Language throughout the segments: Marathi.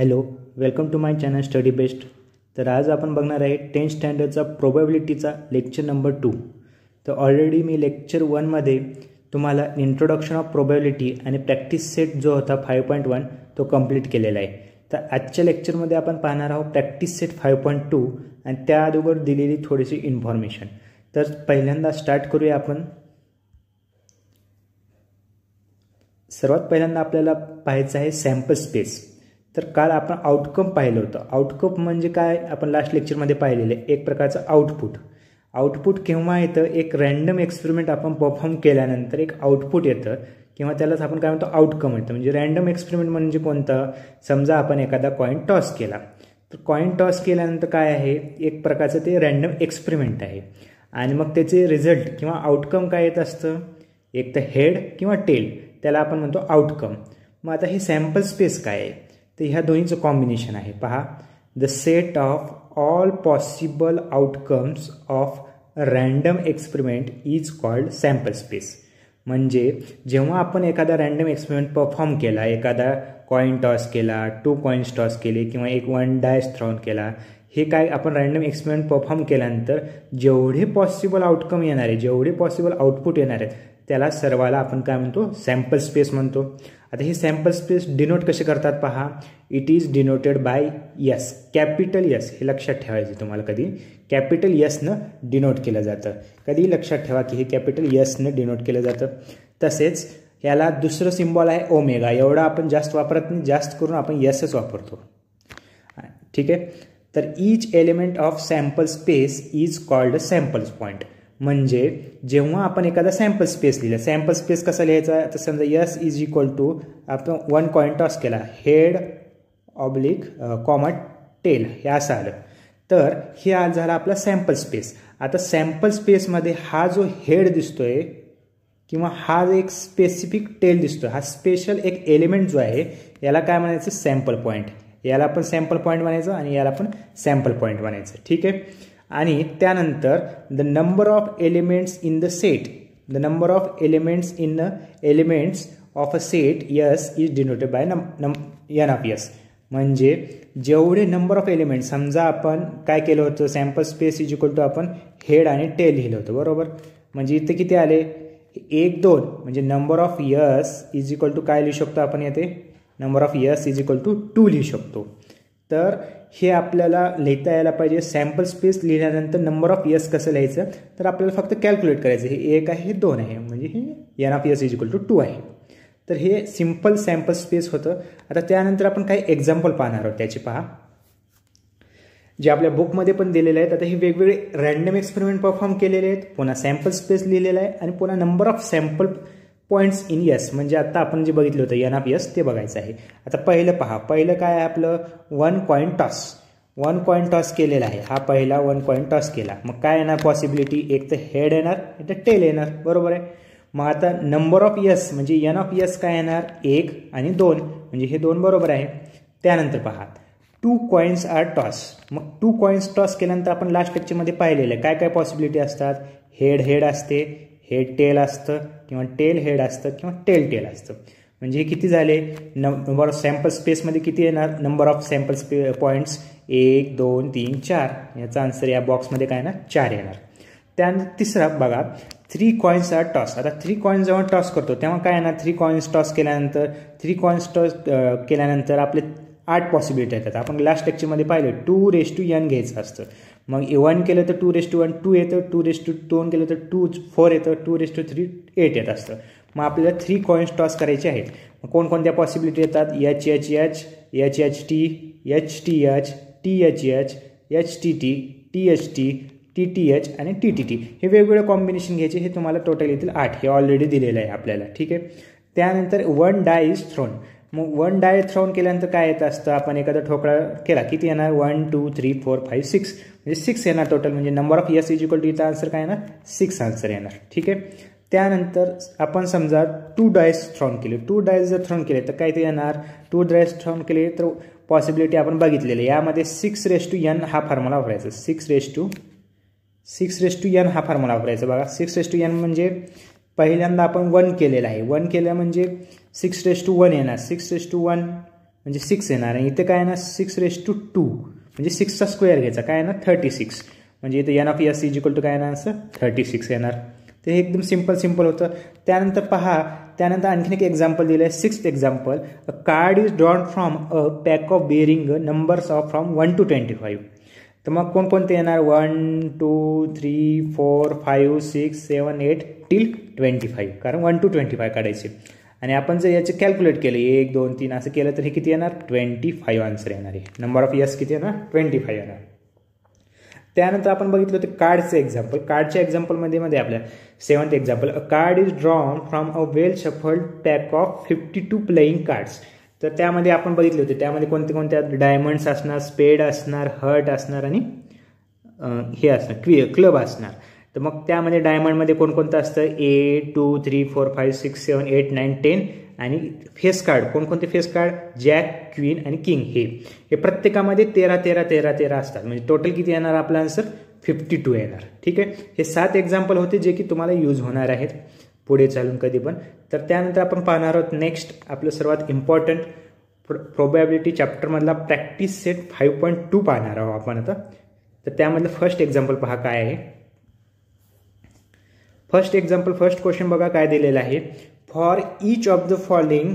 Hello welcome to my channel study best. तर आज आपण बघणार आहे टेन्थ स्टँडर्डचा प्रोबॅबिलिटीचा लेक्चर नंबर टू. तर ऑलरेडी मी लेक्चर वनमध्ये तुम्हाला इंट्रोडक्शन ऑफ प्रोबॅबिलिटी आणि प्रॅक्टिस सेट जो होता फाईव्ह पॉईंट वन तो कंप्लीट केलेला आहे. तर आजच्या लेक्चरमध्ये आपण पाहणार आहोत practice set five point two आणि त्या अगोदर दिलेली थोडीशी इन्फॉर्मेशन तर पहिल्यांदा स्टार्ट करूया आपण. सर्वात पहिल्यांदा आपल्याला पाहायचं आहे सॅम्पल स्पेस तर काल आपण आउटकम पाहिलं होतं. आउटकम म्हणजे काय? आपण लास्ट लेक्चरमध्ये पाहिलेलं आहे. एक प्रकारचं आउटपुट आउटपुट केव्हा येतं? एक रँडम एक्सपेरिमेंट आपण परफॉर्म केल्यानंतर एक आउटपुट येतं. किंवा त्यालाच आपण काय म्हणतो? आउटकम येतं. म्हणजे रँडम एक्सपेरिमेंट म्हणजे कोणतं? समजा आपण एखादा कॉईन टॉस केला. तर कॉईन टॉस केल्यानंतर काय आहे? एक प्रकारचं ते रँडम एक्सपेरिमेंट आहे. आणि मग त्याचे रिझल्ट किंवा आउटकम काय येत असतं? एक तर हेड किंवा टेल त्याला आपण म्हणतो आउटकम मग आता हे सॅम्पल स्पेस काय आहे? तर ह्या दोन्हीचं कॉम्बिनेशन आहे. पहा the set of all possible outcomes of random experiment is called sample space म्हणजे जेव्हा आपण एखादा रँडम एक्सपेरिमेंट परफॉर्म केला एखादा कॉईन टॉस केला टू कॉईन्स टॉस केले किंवा एक वन डायस थ्रॉन केला हे काय आपण रँडम एक्सपेरिमेंट परफॉर्म केल्यानंतर जेवढे पॉसिबल आउटकम येणार आहे जेवढे पॉसिबल आउटपुट येणार आहेत त्याला सर्वाला आपण काय म्हणतो? सॅम्पल स्पेस म्हणतो. आता ही सॅम्पल स्पेस डिनोट कसे करतात पहा? It is denoted by S capital S हे लक्षात ठेवायचं तुम्हाला कधी? कॅपिटल यसनं डिनोट केलं जातं. कधी लक्षात ठेवा की हे कॅपिटल यसनं डिनोट केलं जातं. तसेच याला दुसरं सिम्बॉल आहे ओमेगा एवढा आपण जास्त वापरत नाही. जास्त करून आपण यसच वापरतो. ठीक आहे? तर each element of sample space is called samples point म्हणजे जेव्हा आपण एखादा सॅम्पल स्पेस लिहिला सॅम्पल स्पेस कसा लिहायचा? तर समजा यस इज इक्वल टू आपण वन कॉईन टॉस केला हेड ऑब्लिक कॉमन टेल हे असं आलं. तर हे आज झाला आपला सॅम्पल स्पेस आता सॅम्पल स्पेसमध्ये हा जो हेड दिसतोय किंवा हा जो एक स्पेसिफिक टेल दिसतोय हा स्पेशल एक एलिमेंट जो आहे याला काय म्हणायचं? सॅम्पल पॉईंट याला पण सॅम्पल पॉईंट म्हणायचं आणि याला पण सॅम्पल पॉईंट म्हणायचं. ठीक आहे? आणि त्यानंतर the number of elements in the set the number of elements in the elements of a set S is denoted by num num N of S म्हणजे जेवढे नंबर ऑफ एलिमेंट समजा आपण काय केलं होतं? Sample space is equal to आपण हेड आणि टेल लिहिलं होतं बरोबर? म्हणजे इथे किती आले? एक दोन. म्हणजे number of S is equal to काय लिहू शकतो आपण येते number of S is equal to two लिहू शकतो. तर हे आपल्याला लिहिता यायला पाहिजे. सॅम्पल स्पेस लिहिल्यानंतर नंबर ऑफ यस कसं लिहायचं? तर आपल्याला फक्त कॅल्क्युलेट करायचं. हे एक आहे हे दोन आहे. म्हणजे हे N of S is equal to two आहे. तर हे सिंपल सॅम्पल स्पेस होतं. आता त्यानंतर आपण काही एक्झाम्पल पाहणार आहोत. त्याचे पहा. जे आपल्या बुकमध्ये पण दिलेले आहेत. आता हे वेगवेगळे रँडम एक्सपेरिमेंट परफॉर्म केलेले आहेत. पुन्हा सॅम्पल स्पेस लिहिलेला आहे आणि पुन्हा number of sample points in S म्हणजे आता आपण जे बघितलं होतं एन ऑफ यस ते बघायचं आहे. आता पहिलं पहा. पहिलं काय आहे आपलं? One coin toss one coin toss केलेला आहे. हा पहिला वन कॉईन टॉस केला. मग काय येणार पॉसिबिलिटी एक तर हेड येणार एक तर टेल येणार. बरोबर आहे? मग आता नंबर ऑफ यस म्हणजे एन ऑफ यस काय येणार? एक आणि दोन. म्हणजे हे दोन बरोबर आहे. त्यानंतर पहा. टू कॉईन्स आर टॉस मग टू कॉईन्स टॉस केल्यानंतर आपण लास्ट लेक्चरमध्ये पाहिलेलं आहे. काय काय पॉसिबिलिटी असतात? हेड हेड असते. हेड टेल असतं किंवा टेल हेड असतं किंवा टेल टेल असतं. म्हणजे हे किती झाले? नंबर ऑफ सॅम्पल स्पेसमध्ये किती येणार? Number of sample space points एक दोन तीन चार. याचा आन्सर या बॉक्समध्ये काय येणार? चार येणार. त्यानंतर तिसरा बघा. थ्री कॉईन्स आर टॉस आता थ्री कॉईन्स जेव्हा टॉस करतो तेव्हा काय येणार? थ्री कॉईन्स टॉस केल्यानंतर थ्री कॉईन्स टॉस केल्यानंतर आपले आठ पॉसिबिलिटी येतात. आपण लास्ट लेक्चरमध्ये पाहिलं टू रेस टू यन घ्यायचं असतं. मग वन केलं तर two raise to one two येतं टू रेस टू दोन केलं तर टू फोर येतं two raise to three eight येत असतं. मग आपल्याला थ्री कॉईन्स टॉस करायचे आहेत. मग कोणकोणत्या पॉसिबिलिटी येतात? H H H H H T H T H T H H H T T T H T T T H आणि टी टी टी हे वेगवेगळे कॉम्बिनेशन घ्यायचे हे तुम्हाला टोटल येतील आठ. हे ऑलरेडी दिलेलं आहे आपल्याला ठीक आहे? त्यानंतर वन डाय इज थ्रोन मग वन डाय थ्रोन केल्यानंतर काय येत असतं? आपण एखादा ठोकळा केला किती येणार? One two three four five six म्हणजे सिक्स येणार टोटल म्हणजे number of S is equal to इथं आन्सर काय येणार? सिक्स आन्सर येणार. ठीक आहे? त्यानंतर आपण समजा टू डायस थ्रॉन केले. टू डायस जर थ्रॉन केले तर काय ते येणार? टू डायस थ्रॉन केले तर पॉसिबिलिटी आपण बघितलेली यामध्ये सिक्स रेस टू एन हा फॉर्म्युला वापरायचा. Six raise to six raise to n हा फॉर्म्युला वापरायचा. बघा सिक्स रेस टू एन म्हणजे पहिल्यांदा आपण वन केलेलं आहे. वन केलं म्हणजे सिक्स रेस टू वन येणार. सिक्स रेस टू वन म्हणजे सिक्स येणार. आणि इथे काय येणार? सिक्स रेस टू टू म्हणजे सिक्सचा स्क्वेअर घ्यायचा. काय येणार? थर्टी सिक्स म्हणजे इथे n of S is equal to काय येणार? असं थर्टी सिक्स येणार. ते एकदम सिंपल सिंपल होतं. त्यानंतर पहा त्यानंतर आणखीन एक एक्झाम्पल दिलं आहे sixth example a card is drawn from a pack of bearing numbers of from one to twenty five तर मग कोणकोणते येणार? One two three four five six seven eight till twenty five कारण वन टू ट्वेंटी फाईव्ह काढायचे. आणि आपण जर याचे कॅल्क्युलेट केले एक दोन तीन असं केलं तर हे किती येणार? ट्वेंटी फाईव्ह आन्सर येणार आहे. नंबर ऑफ यस किती येणार? ट्वेंटी फाईव्ह येणार. त्यानंतर आपण बघितलं होतं कार्डचं एक्झाम्पल कार्डच्या एक्झाम्पलमध्ये मध्ये आपल्या seventh example a card is drawn from a well shuffled pack of fifty two playing cards तर त्यामध्ये आपण बघितले होते त्यामध्ये कोणते कोणत्या डायमंड्स असणार स्पेड असणार हर्ट असणार आणि हे असणार क्वि क्लब असणार. तर मग त्यामध्ये डायमंडमध्ये कोणकोणतं असतं? A two three four five six seven eight nine ten आणि फेस कार्ड कोणकोणते फेस कार्ड जॅक क्वीन आणि किंग हे हे प्रत्येकामध्ये तेरा तेरा तेरा तेरा असतात. म्हणजे टोटल किती येणार? आपला आन्सर फिफ्टी टू येणार. ठीक आहे? हे सात एक्झाम्पल होते जे की तुम्हाला यूज होणार आहेत. पुढे चालून कधी पण. तर त्यानंतर आपण पाहणार आहोत नेक्स्ट आपलं सर्वात important pro probability चॅप्टरमधला practice set five point two पाहणार आहोत आपण आता. तर त्यामधलं फर्स्ट एक्झाम्पल पहा काय आहे. फर्स्ट एक्झाम्पल फर्स्ट क्वेश्चन बघा काय दिलेलं आहे. For each of the following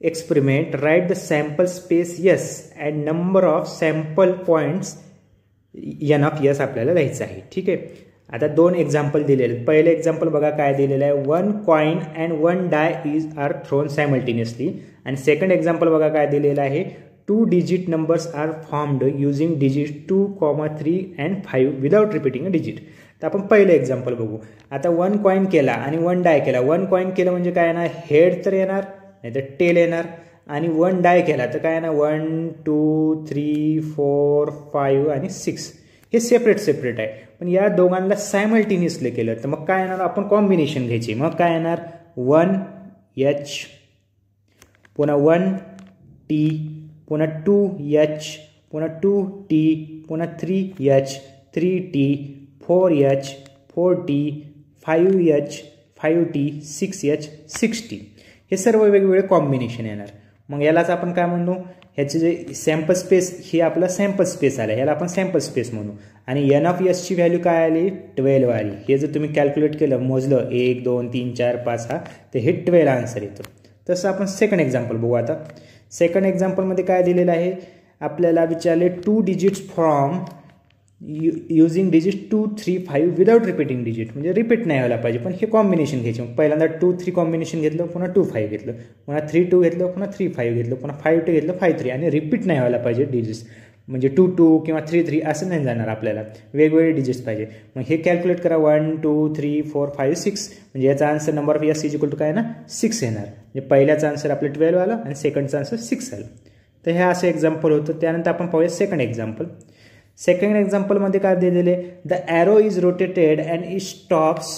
experiment write the sample space S and number of sample points n of S आपल्याला लिहायचं आहे. ठीक आहे? आता दोन एक्झाम्पल दिलेले. आहेत पहिले एक्झाम्पल बघा काय दिलेलं आहे. One coin and one die is are thrown simultaneously आणि सेकंड एक्झाम्पल बघा काय दिलेलं आहे. Two digit numbers are formed using digit two comma three and five without repeating a digit तर आपण पहिलं एक्झाम्पल बघू. आता वन कॉईन केला आणि वन डाय केला. वन कॉईन केलं म्हणजे काय येणार? हेड तर येणार नाही तर टेल येणार. आणि वन डाय केला तर काय येणार? One two three four five आणि सिक्स हे सेपरेट सेपरेट आहे. पण या दोघांना सायमल्टेनियसली केलं. तर मग काय येणार? आपण कॉम्बिनेशन घ्यायची. मग काय येणार? वन एच पुन्हा वन टी पुन्हा टू एच पुन्हा टू टी पुन्हा three H three T four H four T five H five T six H six T हे सर्व वेगवेगळे कॉम्बिनेशन येणार. मग यालाच आपण काय म्हणतो ह्याचे जे सॅम्पल स्पेस हे आपलं सॅम्पल स्पेस आलं. ह्याला आपण सॅम्पल स्पेस म्हणू. आणि एन ऑफ एसची व्हॅल्यू काय आली? ट्वेल्व आली. हे जर तुम्ही कॅल्क्युलेट केलं मोजलं एक दोन तीन चार पाच हा तर हे ट्वेल्व आन्सर येतो. तसं आपण सेकंड एक्झाम्पल बघू आता. सेकंड एक्झाम्पलमध्ये काय दिलेलं आहे? आपल्याला विचारले two digits from you using digit two three five without repeating digit म्हणजे रिपीट नाही व्हायला पाहिजे. पण हे कॉम्बिनेशन घ्यायचे. पहिल्यांदा टू थ्री कॉम्बिनेशन घेतलं पुन्हा टू फाईव्ह घेतलं. पुन्हा थ्री टू घेतलं पुन्हा थ्री फाईव्ह घेतलं. पुन्हा फाईव्ह टू घेतलं फाईव्ह थ्री आणि रिपीट नाही व्हायला पाहिजे डिजिट्स म्हणजे टू टू किंवा थ्री थ्री असं नाही जाणार आपल्याला. वेगवेगळे डिजिट्स पाहिजे. मग हे कॅल्क्युलेट करा. One two three four five six म्हणजे याचा answer number of S equal to काय ना? सिक्स येणार. म्हणजे पहिल्याचा आन्सर आपलं ट्वेल्व आलं आणि सेकंडचा आन्सर सिक्स आलं. तर हे असं एक्झाम्पल होतं. त्यानंतर आपण पाहूया सेकंड एक्झाम्पल सेकंड एक्झाम्पलमध्ये काय दिलेले? The arrow is rotated and is stops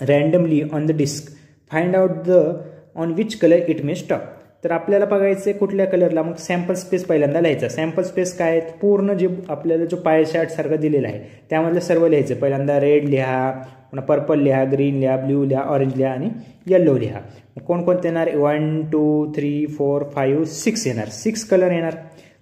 randomly on the disc find out the on which colour it may stop तर आपल्याला बघायचं आहे कुठल्या कलरला मग सॅम्पल स्पेस पहिल्यांदा लिहायचा. सॅम्पल स्पेस काय आहे? पूर्ण जे आपल्याला जो पाय सारखं दिलेला आहे त्यामधलं सर्व लिहायचं. पहिल्यांदा रेड लिहा पुन्हा पर्पल लिहा ग्रीन लिहा ब्ल्यू लिहा ऑरेंज लिहा आणि येल्लो लिहा. कोणकोणते येणार? One two three four five six येणार. सिक्स कलर येणार.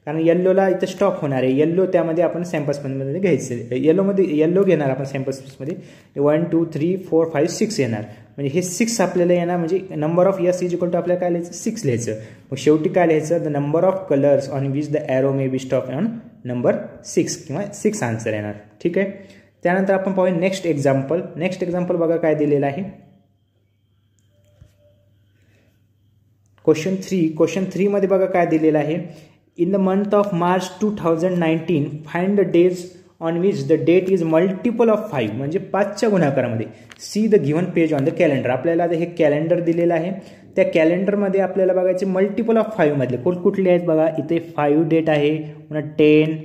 कारण येल्लोला इथं स्टॉक होणार आहे. येल्लो त्यामध्ये आपण सॅम्पल स्पेसमध्ये घ्यायचं. येल्लोमध्ये येल्लो घेणार आपण सॅम्पल स्पेसमध्ये one two three four five six येणार. म्हणजे हे सिक्स आपल्याला येणार. म्हणजे number of S is equal to आपल्याला काय लिहायचं? सिक्स लिहायचं. मग शेवटी काय लिहायचं? The number of colours on which the arrow may be stuck on number six किंवा सिक्स आन्सर येणार. ठीक आहे? त्यानंतर आपण पाहूया नेक्स्ट एक्झाम्पल नेक्स्ट एक्झाम्पल बघा काय दिलेलं आहे. क्वेश्चन थ्री क्वेश्चन थ्रीमध्ये बघा काय दिलेलं आहे. In the month of March 2019 find the days on which the date is multiple of 5 म्हणजे पाचच्या गुणाकारामध्ये. See the given page on the calendar आपल्याला हे कॅलेंडर दिलेलं आहे. त्या कॅलेंडरमध्ये आपल्याला बघायचे मल्टिपल ऑफ फाईव्हमधले कोण कुठले आहेत बघा? इथे फाईव्ह डेट आहे. पुन्हा टेन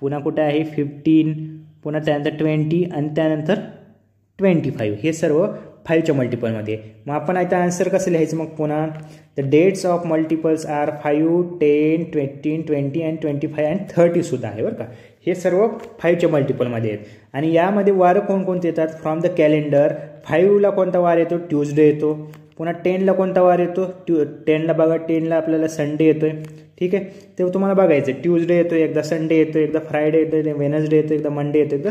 पुन्हा कुठे आहे? फिफ्टीन पुन्हा त्यानंतर ट्वेंटी आणि त्यानंतर ट्वेंटी फाईव्ह हे सर्व फाईव्हच्या मल्टिपलमध्ये मग आपण आता आन्सर कसं लिहायचं मग पुन्हा? The dates of multiples are five ten twenty twenty and twenty five and थर्टीसुद्धा आहे बरं का. हे सर्व फाईव्हच्या मल्टिपलमध्ये आहेत. आणि यामध्ये वारं कोणकोणते येतात? फ्रॉम द कॅलेंडर फाईव्हला कोणता वार येतो? ट्यूजडे येतो. पुन्हा टेनला कोणता वार येतो? ट्यू टेनला बघा टेनला आपल्याला संडे येतो आहे ठीक आहे? ते तुम्हाला बघायचं ट्यूजडे येतो एकदा संडे येतो एकदा फ्रायडे येतो वेनसडे येतो एकदा मंडे येतो एकदा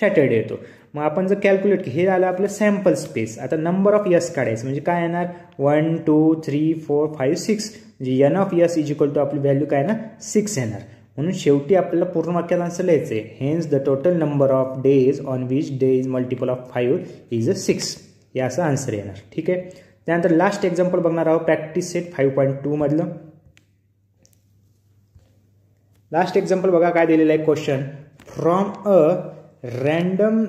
सॅटर्डे येतो. मग आपण जर कॅल्क्युलेट हे झालं आपलं सॅम्पल स्पेस आता नंबर ऑफ यस काढायचं. म्हणजे काय येणार? One two three four five six म्हणजे n of S is equal to आपली व्हॅल्यू काय ना सिक्स येणार. म्हणून शेवटी आपल्याला पूर्ण वाक्यात आन्सर लिहायचं आहे. Hence the total number of days on which day is multiple of five is a six हे असं आन्सर येणार. ठीक आहे? त्यानंतर लास्ट एक्झाम्पल बघणार आहोत. प्रॅक्टिस सेट फाईव्ह पॉईंट टूमधलं लास्ट एक्झाम्पल बघा काय दिलेलं आहे? Question from a random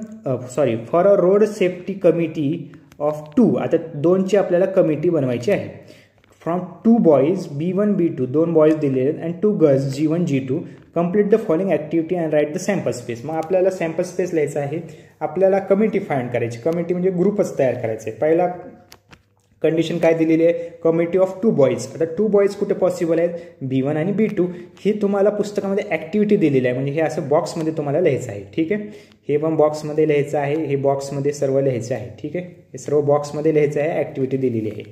sorry for a road safety committee of two आता दोनची आपल्याला कमिटी बनवायची आहे. From two boys B one B two दोन बॉईज दिलेले आहेत and two girls G one G two complete the following activity and write the sample space मग आपल्याला सॅम्पल स्पेस लिहायचं आहे. आपल्याला कमिटी फाईंड करायची. कमिटी म्हणजे ग्रुपच तयार करायचे. पहिला कंडिशन काय दिलेली आहे? कमिटी ऑफ टू बॉईज आता टू बॉईज कुठे पॉसिबल आहेत? बी वन आणि बी टू ही तुम्हाला पुस्तकामध्ये ॲक्टिव्हिटी दिलेली आहे. म्हणजे हे असं बॉक्समध्ये तुम्हाला लिहायचं आहे. ठीक आहे? हे पण बॉक्समध्ये लिहायचं आहे. हे बॉक्समध्ये सर्व लिहायचं आहे. ठीक आहे? हे सर्व बॉक्समध्ये लिहायचं आहे. ॲक्टिव्हिटी दिलेली आहे.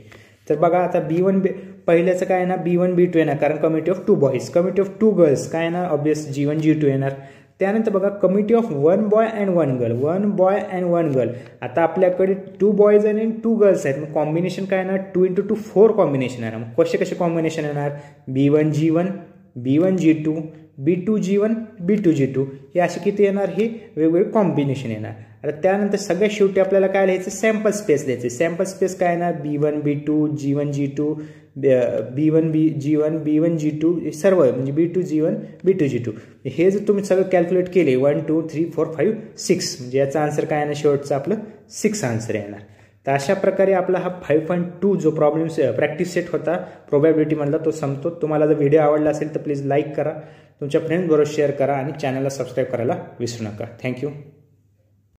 तर बघा आता बी वन बी पहिल्याचं काय ना? बी वन बी टू येणार. कारण committee of two boys committee of two girls काय ना? Obvious G one G two येणार. त्यानंतर बघा committee of one boy and one girl one boy and one girl आता आपल्याकडे टू बॉयज आणि टू गर्ल्स आहेत. मग कॉम्बिनेशन काय येणार? Two into two four combination येणार. मग कसे कसे कॉम्बिनेशन येणार? B one G one B one G two B two G one B two G two हे असे किती येणार? हे वेगवेगळे कॉम्बिनेशन येणार. आता त्यानंतर सगळ्यात शेवटी आपल्याला काय लिहायचं? सॅम्पल स्पेस लिहायचं. सॅम्पल स्पेस काय ना? B one B two G one G two B one B G one B one G two सर्व म्हणजे B two G one B two G two हे जर तुम्ही सगळं कॅल्क्युलेट केले one two three four five six म्हणजे याचा आन्सर काय येणार? शेवटचं आपलं सिक्स आन्सर येणार. तर अशा प्रकारे आपला हा फाईव्ह पॉईंट टू जो प्रॉब्लेम प्रॅक्टिस सेट होता प्रोबॅबिलिटीमधला तो संपतो. तुम्हाला जर व्हिडिओ आवडला असेल तर प्लीज लाईक करा. तुमच्या फ्रेंड्सबरोबर शेअर करा आणि चॅनलला सबस्क्राईब करायला विसरू नका. थँक्यू